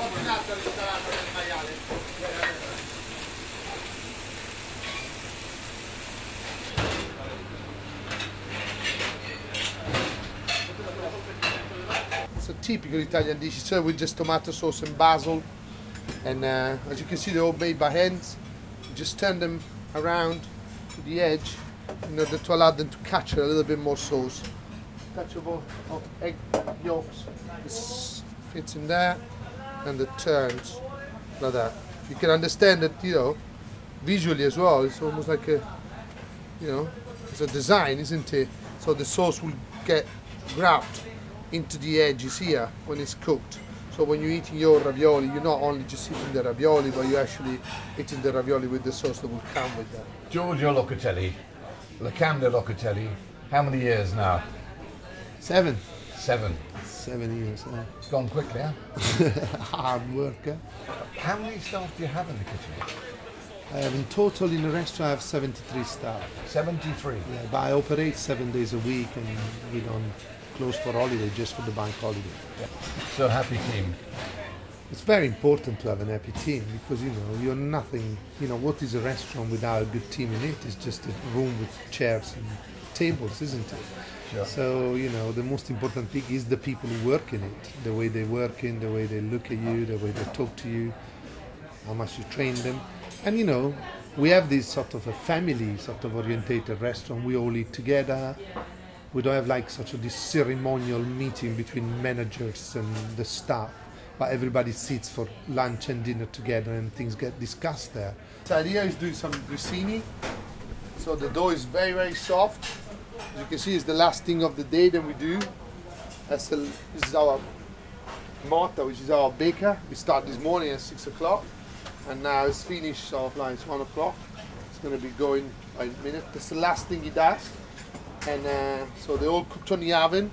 del maiale. It's a typical Italian dish. Served with just tomato sauce and basil. And uh, as you can see, they're all made by hands. Just turn them around to the edge in order to allow them to catch a little bit more sauce. Touch of, of egg yolks. This fits in there and the turns like that. You can understand that, you know, visually as well. It's almost like a, you know, it's a design, isn't it? So the sauce will get grabbed into the edges here when it's cooked. So when you're eating your ravioli, you're not only just eating the ravioli, but you're actually eating the ravioli with the sauce that will come with that. Giorgio Locatelli, Locanda Locatelli, how many years now? Seven. Seven. Seven years. It's gone quickly, huh? Hard work. eh? How many staff do you have in the kitchen? I have in total in the restaurant I have 73 staff. 73. Yeah, but I operate seven days a week and we don't close for holiday, just for the bank holiday. So happy team. It's very important to have an happy team because you know you're nothing. You know what is a restaurant without a good team in it? It's just a room with chairs and tables, isn't it? Sure. So you know the most important thing is the people who work in it, the way they work in, the way they look at you, the way they talk to you, how much you train them, and you know we have this sort of a family sort of orientated restaurant. We all eat together. We don't have like such a this ceremonial meeting between managers and the staff, but everybody sits for lunch and dinner together and things get discussed there. The idea is doing some grissini. So the dough is very very soft. As you can see, it's the last thing of the day that we do. That's the, this is our Marta, which is our baker. We start this morning at six o'clock, and now it's finished. So offline, it's one o'clock. It's going to be going by a minute. That's the last thing he does, and uh, so they all cooked on the oven.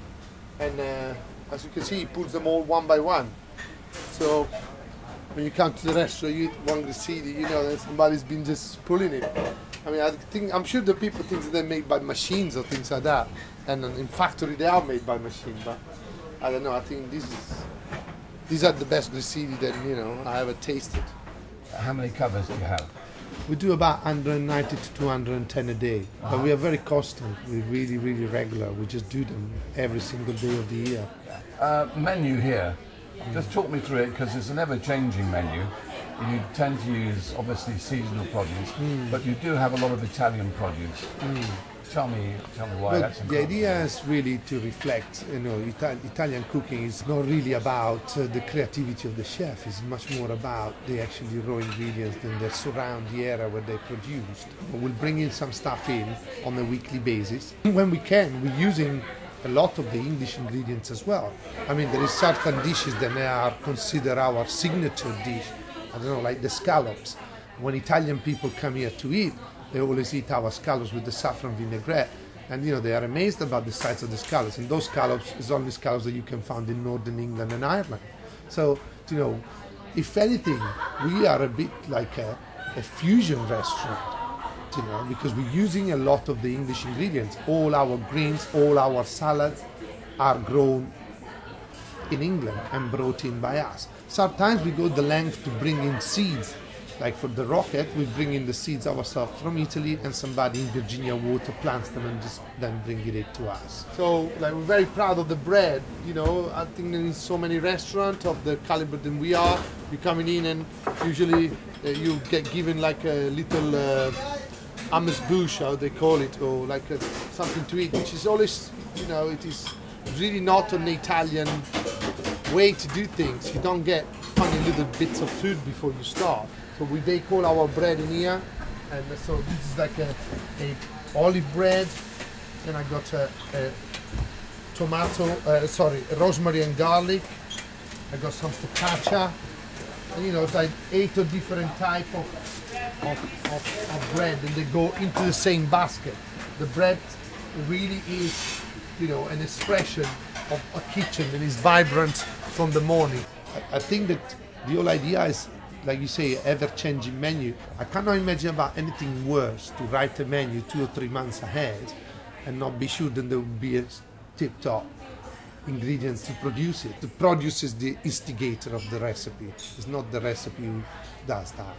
And uh, as you can see, he pulls them all one by one. So when you come to the restaurant, you eat one grissini, you know that somebody's been just pulling it. I mean, I think I'm sure the people think that they're made by machines or things like that, and in factory they are made by machine. But I don't know. I think this is these are the best grissini that you know I ever tasted. How many covers do you have? We do about 190 to 210 a day, but we are very constant. We're really, really regular. We just do them every single day of the year. Uh, menu here. Just talk me through it because it's an ever-changing menu. You tend to use obviously seasonal produce, but you do have a lot of Italian produce. Tell me, tell me why But that's the idea is really to reflect, you know, Ita- Italian cooking is not really about uh, the creativity of the chef. It's much more about the actually raw ingredients and the surround the area where they're produced. We'll bring in some stuff in on a weekly basis. When we can, we're using a lot of the English ingredients as well. I mean, there is certain dishes that may are considered our signature dish. I don't know, like the scallops. When Italian people come here to eat, they always eat our scallops with the saffron vinaigrette. And you know, they are amazed about the size of the scallops. And those scallops is only scallops that you can find in northern England and Ireland. So, you know, if anything, we are a bit like a, a fusion restaurant, know, because we're using a lot of the English ingredients. All our greens, all our salads are grown in England and brought in by us. Sometimes we go the length to bring in seeds. Like for the rocket, we bring in the seeds ourselves from Italy, and somebody in Virginia water plants them and just then bring it to us. So, like, we're very proud of the bread. You know, I think there is so many restaurants of the caliber than we are. You're coming in, and usually uh, you get given like a little uh, amuse bouche, how they call it, or like a, something to eat, which is always, you know, it is really not an Italian way to do things. You don't get funny little bits of food before you start. So we bake all our bread in here, and so this is like a, a olive bread. Then I got a, a tomato, uh, sorry, rosemary and garlic. I got some focaccia. You know, it's like eight or different type of, of, of, of bread, and they go into the same basket. The bread really is, you know, an expression of a kitchen that is vibrant from the morning. I, I think that the whole idea is, like you say, ever-changing menu. I cannot imagine about anything worse to write a menu two or three months ahead and not be sure that there will be a tip-top ingredients to produce it. The produce is the instigator of the recipe. It's not the recipe who does that.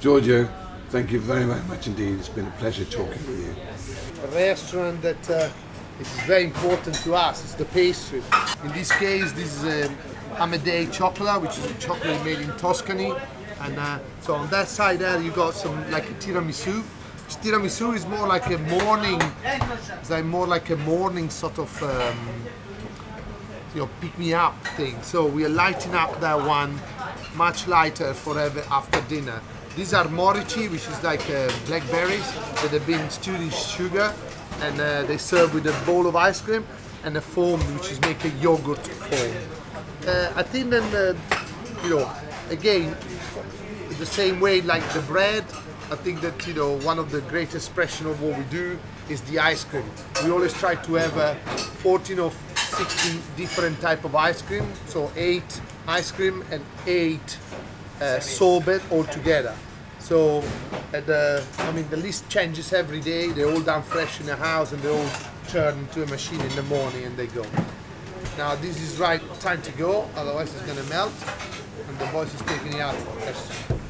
Giorgio, thank you very, very much indeed. It's been a pleasure talking with you. A restaurant that uh, is very important to us is the pastry. In this case, this is um, Amedei chocolate, which is a chocolate made in Tuscany. And uh, so on that side there, you got some like a tiramisu. Tiramisu is more like a morning, it's like more like a morning sort of um, you know pick me up thing. So we are lighting up that one much lighter forever after dinner. These are morici, which is like uh, blackberries that have been stewed in sugar, and uh, they serve with a bowl of ice cream and a foam, which is make a yogurt foam. Uh, I think then, uh, you know, again, the same way like the bread, I think that you know one of the great expression of what we do is the ice cream. We always try to have uh, 14 or 16 different type of ice cream, so eight ice cream and eight uh, sorbet all together. So, uh, I mean, the list changes every day. They're all done fresh in the house and they all turn into a machine in the morning and they go. Now this is right time to go, otherwise it's gonna melt. And the boys is taking it out for testing.